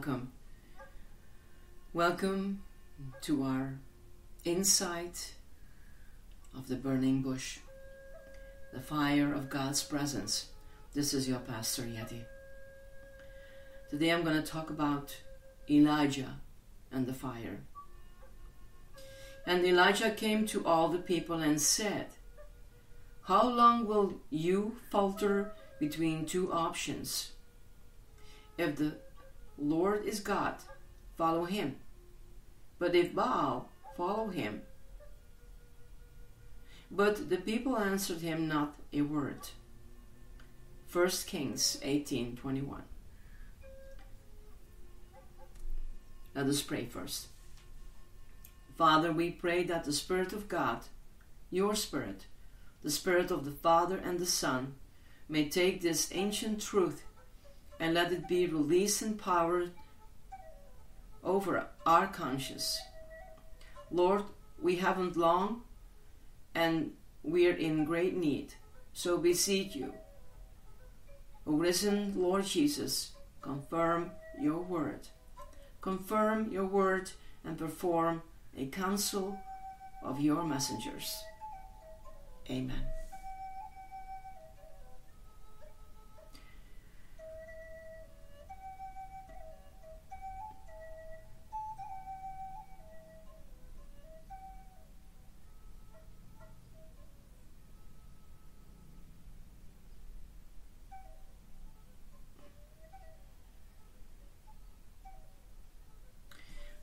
Welcome. Welcome to our insight of the burning bush, the fire of God's presence. This is your Pastor Jetty. Today I'm going to talk about Elijah and the fire. And Elijah came to all the people and said, How long will you falter between two options? If the Lord is God, follow him. But if Baal, follow him. But the people answered him not a word. 1 Kings 18:21. Let us pray first. Father, we pray that the Spirit of God, your Spirit, the Spirit of the Father and the Son, may take this ancient truth and let it be released in power over our conscience. Lord, we haven't long and we're in great need. So beseech you, O risen Lord Jesus, confirm your word. Confirm your word and perform a counsel of your messengers. Amen.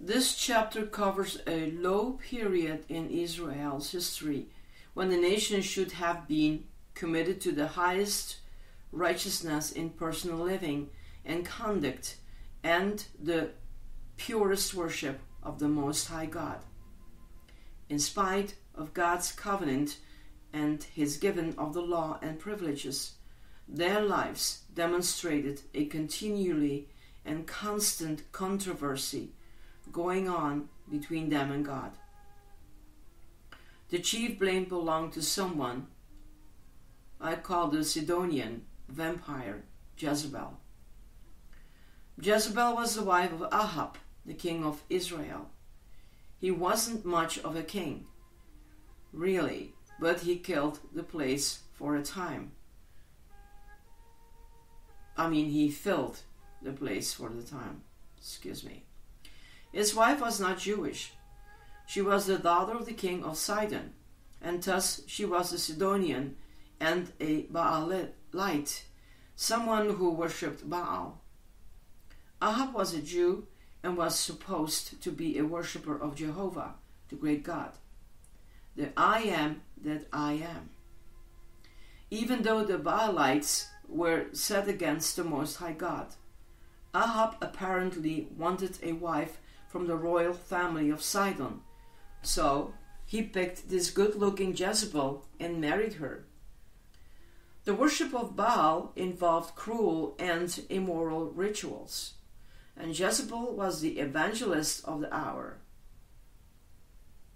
This chapter covers a low period in Israel's history when the nation should have been committed to the highest righteousness in personal living and conduct and the purest worship of the Most High God. In spite of God's covenant and his giving of the law and privileges, their lives demonstrated a continually and constant controversy going on between them and God. The chief blame belonged to someone I call the Sidonian vampire Jezebel. Jezebel was the wife of Ahab, the king of Israel. He wasn't much of a king, really, but he killed the place for a time. I mean, he filled the place for the time. Excuse me. His wife was not Jewish. She was the daughter of the king of Sidon, and thus she was a Sidonian and a Baalite, someone who worshipped Baal. Ahab was a Jew and was supposed to be a worshipper of Jehovah, the great God, the I am that I am. Even though the Baalites were set against the Most High God, Ahab apparently wanted a wife from the royal family of Sidon. So he picked this good looking Jezebel and married her. The worship of Baal involved cruel and immoral rituals, and Jezebel was the evangelist of the hour.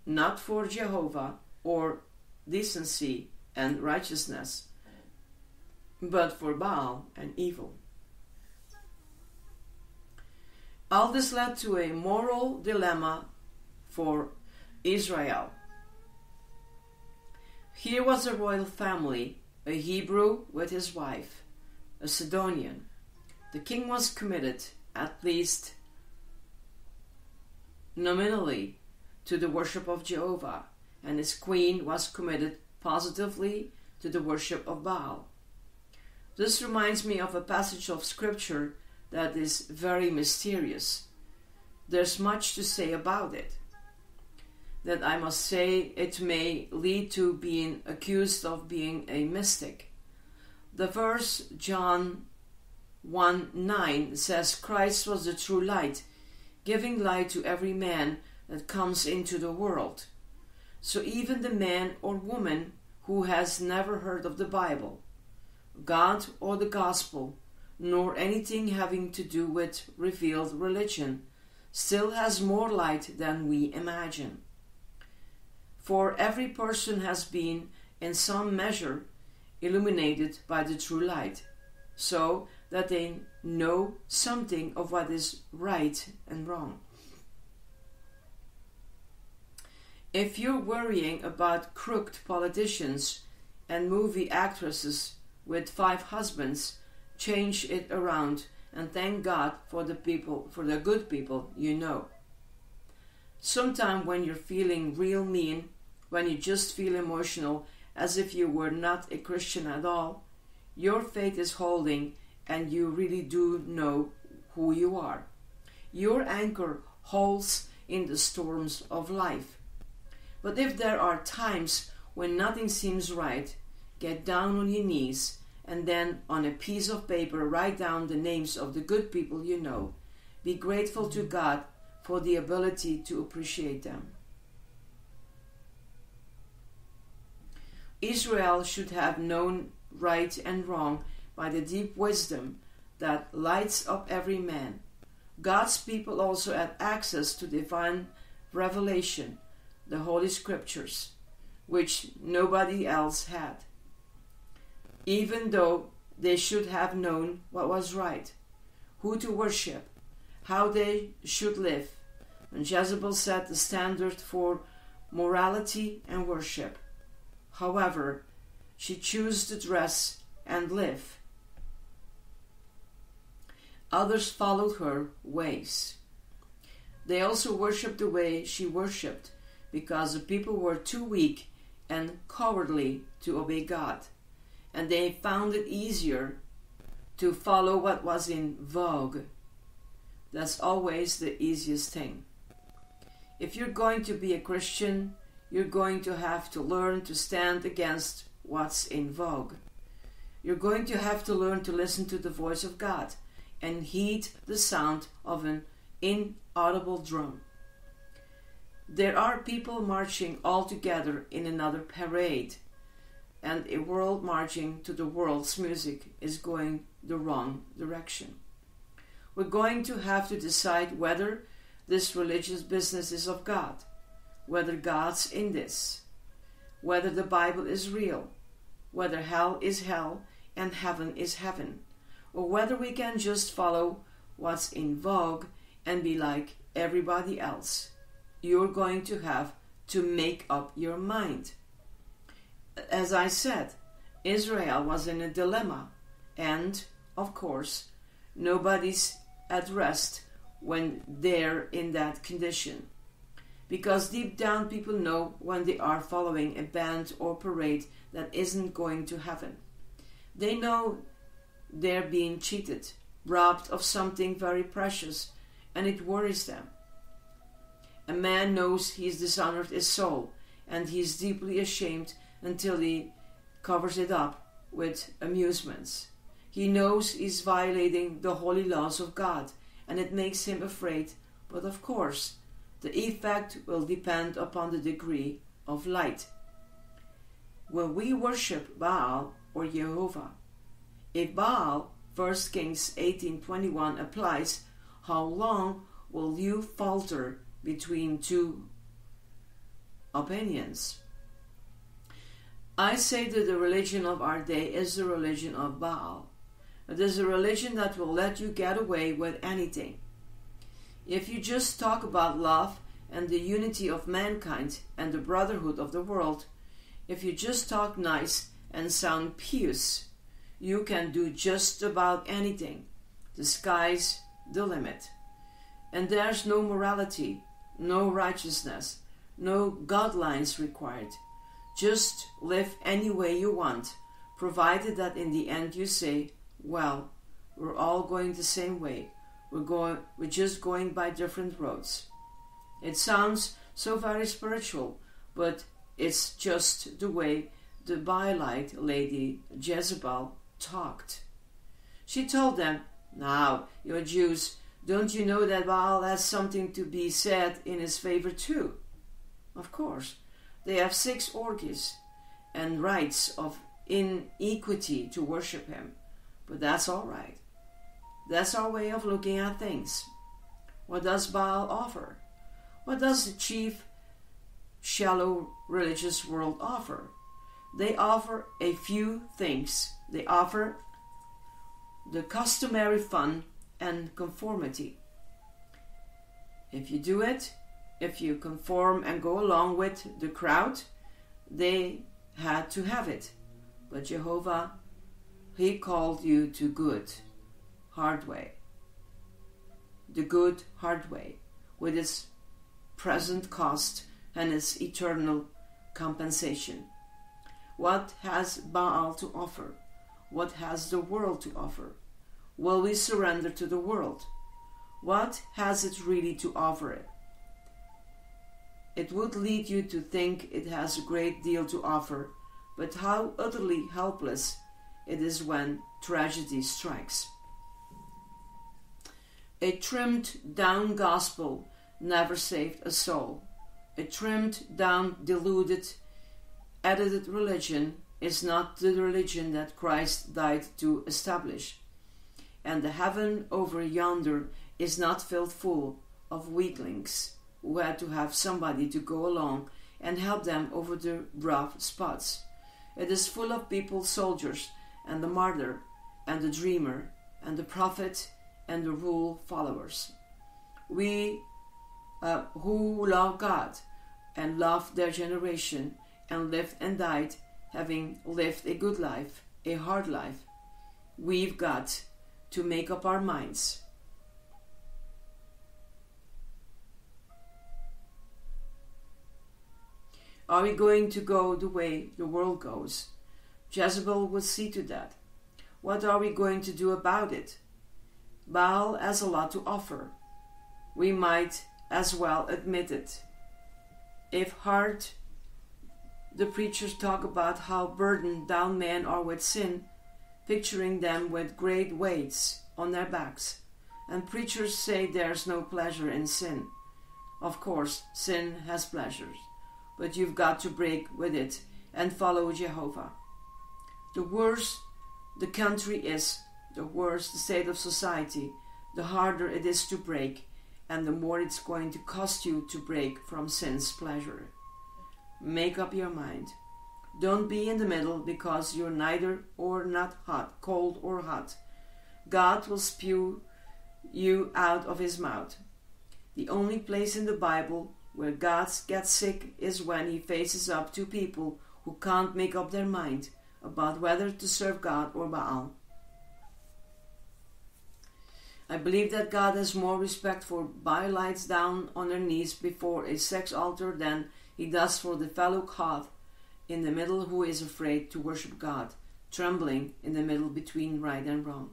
Not for Jehovah or decency and righteousness, but for Baal and evil. All this led to a moral dilemma for Israel. Here was a royal family, a Hebrew with his wife, a Sidonian. The king was committed, at least nominally, to the worship of Jehovah, and his queen was committed positively to the worship of Baal. This reminds me of a passage of scripture that is very mysterious. There's much to say about it. That I must say it may lead to being accused of being a mystic. The verse John 1 9 says, Christ was the true light, giving light to every man that comes into the world. So even the man or woman who has never heard of the Bible, God, or the gospel, nor anything having to do with revealed religion, still has more light than we imagine. For every person has been, in some measure, illuminated by the true light, so that they know something of what is right and wrong. If you're worrying about crooked politicians and movie actresses with five husbands, change it around and thank God for the people, for the good people you know. Sometimes when you're feeling real mean, when you just feel emotional as if you were not a Christian at all, your faith is holding and you really do know who you are. Your anchor holds in the storms of life. But if there are times when nothing seems right, get down on your knees and then on a piece of paper write down the names of the good people you know. Be grateful to God for the ability to appreciate them. Israel should have known right and wrong by the deep wisdom that lights up every man. God's people also had access to divine revelation, the Holy Scriptures, which nobody else had even though they should have known what was right, who to worship, how they should live. And Jezebel set the standard for morality and worship. However, she chose to dress and live. Others followed her ways. They also worshipped the way she worshipped because the people were too weak and cowardly to obey God and they found it easier to follow what was in vogue. That's always the easiest thing. If you're going to be a Christian, you're going to have to learn to stand against what's in vogue. You're going to have to learn to listen to the voice of God and heed the sound of an inaudible drum. There are people marching all together in another parade and a world marching to the world's music is going the wrong direction. We're going to have to decide whether this religious business is of God, whether God's in this, whether the Bible is real, whether hell is hell and heaven is heaven, or whether we can just follow what's in vogue and be like everybody else. You're going to have to make up your mind as I said, Israel was in a dilemma, and, of course, nobody's at rest when they're in that condition. Because deep down, people know when they are following a band or parade that isn't going to heaven. They know they're being cheated, robbed of something very precious, and it worries them. A man knows he's dishonored his soul, and he's deeply ashamed until he covers it up with amusements. He knows he's violating the holy laws of God, and it makes him afraid, but of course, the effect will depend upon the degree of light. When we worship Baal or Jehovah, if Baal, 1 Kings 18:21 applies, how long will you falter between two opinions? I say that the religion of our day is the religion of Baal. It is a religion that will let you get away with anything. If you just talk about love and the unity of mankind and the brotherhood of the world, if you just talk nice and sound pious, you can do just about anything. The sky's the limit. And there's no morality, no righteousness, no guidelines required. Just live any way you want, provided that in the end you say, well, we're all going the same way. We're going we're just going by different roads. It sounds so very spiritual, but it's just the way the Baalite lady Jezebel talked. She told them, Now, you Jews, don't you know that Baal has something to be said in his favor too? Of course. They have six orgies and rites of inequity to worship him. But that's all right. That's our way of looking at things. What does Baal offer? What does the chief shallow religious world offer? They offer a few things. They offer the customary fun and conformity. If you do it, if you conform and go along with the crowd, they had to have it. But Jehovah, He called you to good, hard way. The good, hard way, with its present cost and its eternal compensation. What has Baal to offer? What has the world to offer? Will we surrender to the world? What has it really to offer it? It would lead you to think it has a great deal to offer, but how utterly helpless it is when tragedy strikes. A trimmed down gospel never saved a soul. A trimmed down, deluded, edited religion is not the religion that Christ died to establish. And the heaven over yonder is not filled full of weaklings who had to have somebody to go along and help them over the rough spots. It is full of people, soldiers, and the martyr, and the dreamer, and the prophet, and the rule followers. We uh, who love God and love their generation and lived and died having lived a good life, a hard life, we've got to make up our minds. Are we going to go the way the world goes? Jezebel will see to that. What are we going to do about it? Baal has a lot to offer. We might as well admit it. If hard, the preachers talk about how burdened down men are with sin, picturing them with great weights on their backs. And preachers say there's no pleasure in sin. Of course, sin has pleasures but you've got to break with it and follow Jehovah. The worse the country is, the worse the state of society, the harder it is to break, and the more it's going to cost you to break from sin's pleasure. Make up your mind. Don't be in the middle because you're neither or not hot, cold or hot. God will spew you out of his mouth. The only place in the Bible where God gets sick is when he faces up to people who can't make up their mind about whether to serve God or Baal. I believe that God has more respect for Baalites down on their knees before a sex altar than he does for the fellow cod in the middle who is afraid to worship God, trembling in the middle between right and wrong.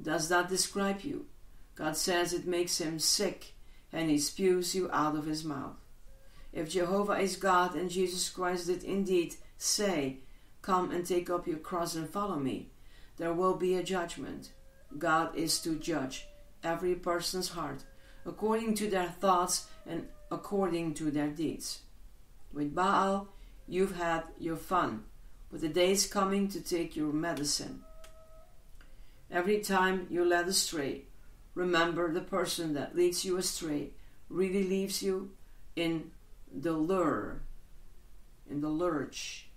Does that describe you? God says it makes him sick and he spews you out of his mouth. If Jehovah is God and Jesus Christ did indeed say, Come and take up your cross and follow me, there will be a judgment. God is to judge every person's heart according to their thoughts and according to their deeds. With Baal, you've had your fun, but the day is coming to take your medicine. Every time you're led astray, remember the person that leads you astray really leaves you in the lure, in the lurch.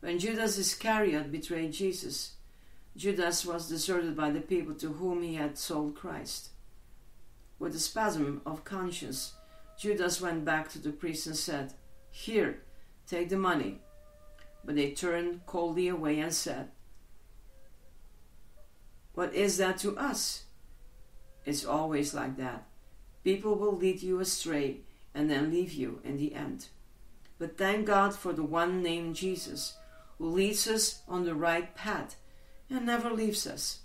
When Judas Iscariot betrayed Jesus, Judas was deserted by the people to whom he had sold Christ. With a spasm of conscience, Judas went back to the priest and said, Here, take the money. But they turned coldly away and said, What is that to us? It's always like that. People will lead you astray and then leave you in the end. But thank God for the one named Jesus, who leads us on the right path and never leaves us.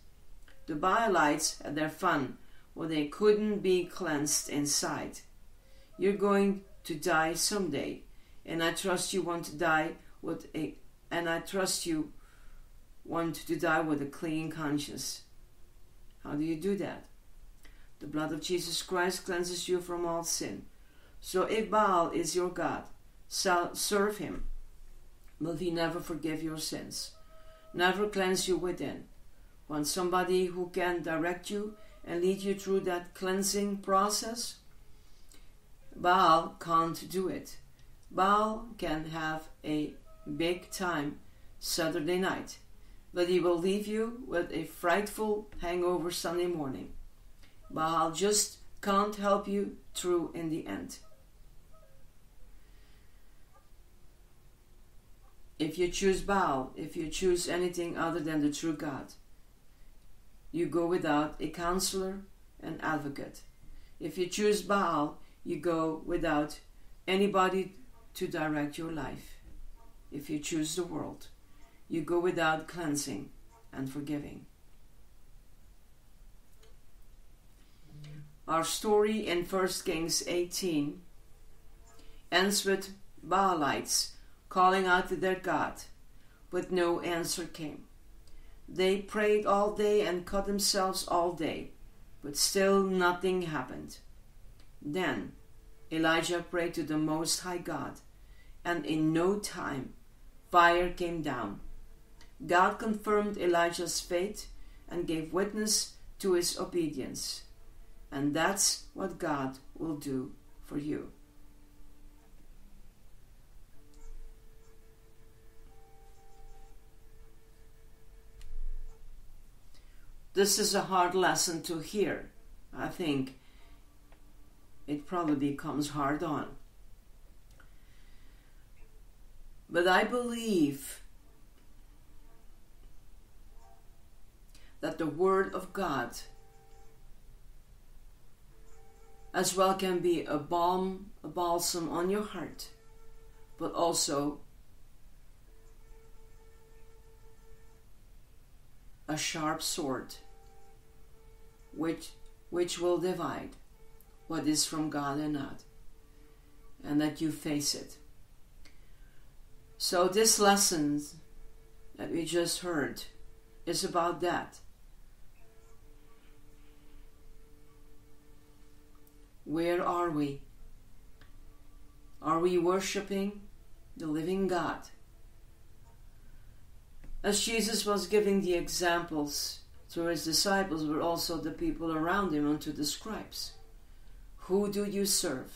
The Baalites had their fun, but they couldn't be cleansed inside. You're going to die someday, and I trust you want to die with a and I trust you want to die with a clean conscience. How do you do that? The blood of Jesus Christ cleanses you from all sin. So if Baal is your God, serve him. Will he never forgive your sins? Never cleanse you within. Want somebody who can direct you and lead you through that cleansing process? Baal can't do it. Baal can have a big time Saturday night. but he will leave you with a frightful hangover Sunday morning. Baal just can't help you through in the end. If you choose Baal, if you choose anything other than the true God, you go without a counselor and advocate. If you choose Baal, you go without anybody to direct your life. If you choose the world, you go without cleansing and forgiving. Our story in 1 Kings 18 ends with Baalites calling out to their God, but no answer came. They prayed all day and cut themselves all day, but still nothing happened. Then Elijah prayed to the Most High God, and in no time fire came down. God confirmed Elijah's faith and gave witness to his obedience. And that's what God will do for you. This is a hard lesson to hear. I think it probably comes hard on. But I believe that the Word of God as well can be a balm, a balsam on your heart, but also a sharp sword which which will divide what is from God and not and that you face it. So this lesson that we just heard is about that Where are we? Are we worshiping the living God? As Jesus was giving the examples to his disciples, but also the people around him and to the scribes. Who do you serve?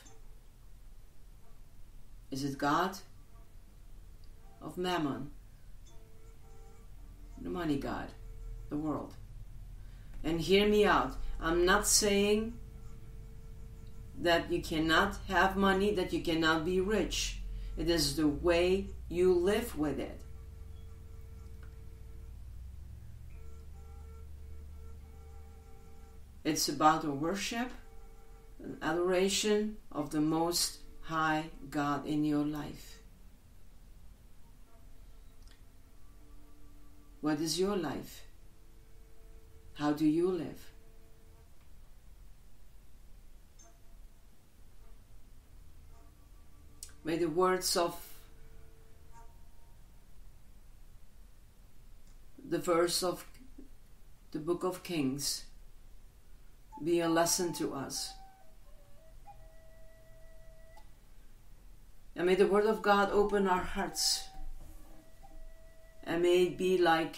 Is it God of Mammon, the money God, the world? And hear me out. I'm not saying that you cannot have money, that you cannot be rich. It is the way you live with it. It's about a worship, an adoration of the Most High God in your life. What is your life? How do you live? May the words of the verse of the book of Kings be a lesson to us. And may the word of God open our hearts. And may it be like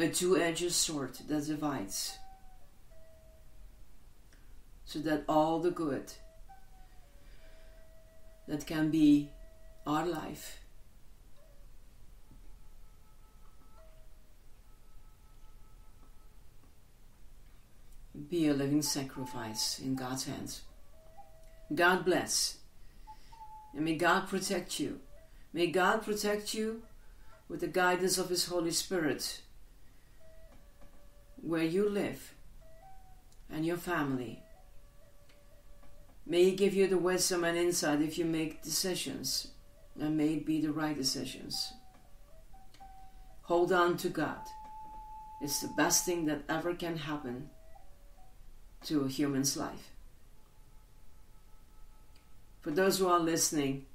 a two edged sword that divides. So that all the good that can be our life. Be a living sacrifice in God's hands. God bless. And may God protect you. May God protect you with the guidance of His Holy Spirit where you live and your family May He give you the wisdom and insight if you make decisions, and may it be the right decisions. Hold on to God. It's the best thing that ever can happen to a human's life. For those who are listening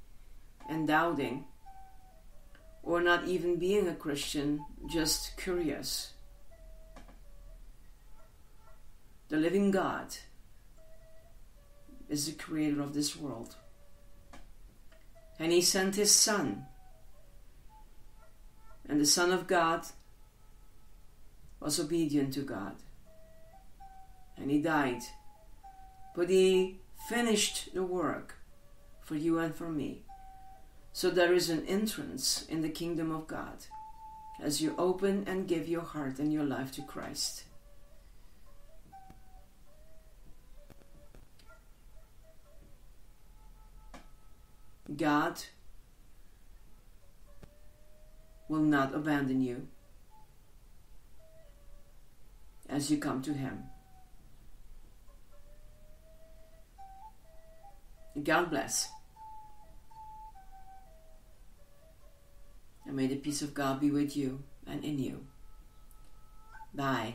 and doubting, or not even being a Christian, just curious, the living God is the creator of this world. And he sent his Son. And the Son of God was obedient to God. And he died. But he finished the work for you and for me. So there is an entrance in the kingdom of God. as you open and give your heart and your life to Christ. God will not abandon you as you come to Him. God bless. And may the peace of God be with you and in you. Bye.